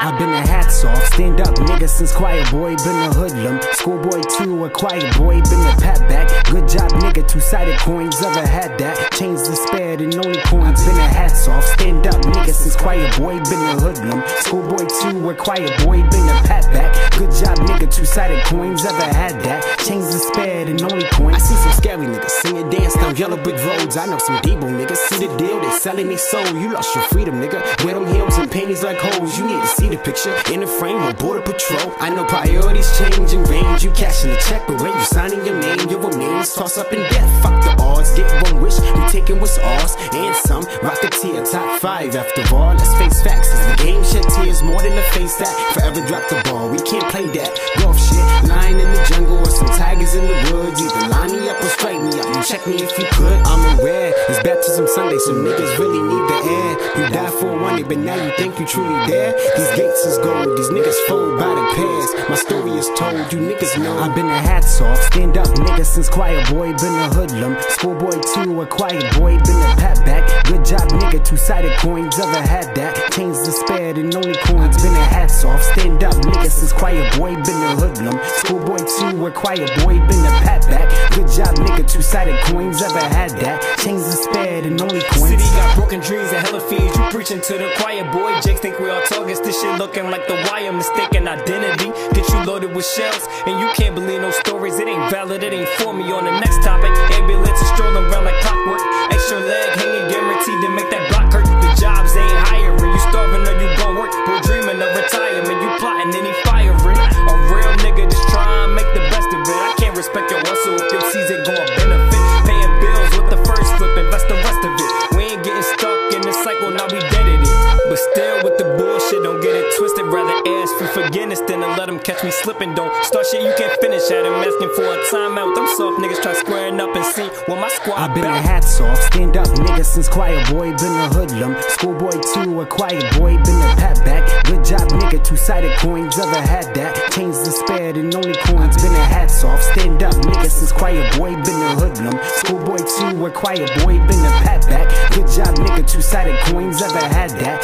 I've been a hats off, stand up nigga since choir boy, been a hoodlum. Schoolboy too, a choir boy, been a pat back. Good job nigga, two sided coins, ever had that. Change the spare and only coins, been a hats off, stand up nigga since choir boy, been a hoodlum. Schoolboy too, a choir boy, been a pat back. Good job nigga, two sided coins, ever had that. Change the spare and only coins. I see some scary niggas singing dance down yellow brick roads. I know some Debo niggas see the deal, they selling their soul. You lost your freedom, nigga. Wear them heels and panties like hoes. You need to see the picture in the frame with border patrol. I know priorities change and range. You cashing the check, but when you signing your name, your remains toss up in death. Fuck the odds, get one wish, we taking what's ours and some. Rocketeer top five after all. Let's face facts, as the game shed tears more than the face that forever drop the ball. We can't play that golf shit. Lying in the jungle or some tigers in the woods. Either line me up or strike me up. You check me if you could. I'm aware it's baptism Sunday, so niggas really need the air. You died for one day, but now you think you truly there. These gates is gold, these niggas fold by the pairs. My story is told, you niggas know. I've been a hats off, stand up nigga since choir boy, been a hoodlum. Schoolboy too, a choir boy, been a pat back. Good job nigga, two sided coins, ever had that. Change the spare and only coins, been a hats off, stand up nigga since choir boy, been a hoodlum. Schoolboy too, a choir boy, been a pat back. Good job nigga, two sided coins, ever had that. Change the spare and only coins. City got broken dreams and hella fiends. You preaching to the choir boy. Jakes think we all targets. This shit looking like the wire. Mistaken identity. Get you loaded with shells. And you can't believe no stories. It ain't valid. It ain't for me. On the next topic, ambulance is strolling around like clockwork. Extra leg hanging, guaranteed to make that starving or you gon' work. Bro dreaming of retirement. You plotting and he firing. A real nigga just try and make the best of it. I can't respect your hustle if your season gon' benefit. Paying bills with the first flip, invest the rest of it. We ain't getting stuck in the cycle, now we dead at it. But still forgiveness than to let them catch me slipping. Don't start shit you can't finish at. I'm asking for a timeout. Them soft niggas try squaring up and see what my squad I've been a hats off, stand up nigga since choir boy, been a hoodlum. Schoolboy too, a choir boy, been a pat back. Good job nigga, two sided coins, ever had that. Change the spare and only coins, been a hats off, stand up nigga since choir boy, been a hoodlum. Schoolboy too, a choir boy, been a pat back. Good job nigga, two sided coins, ever had that.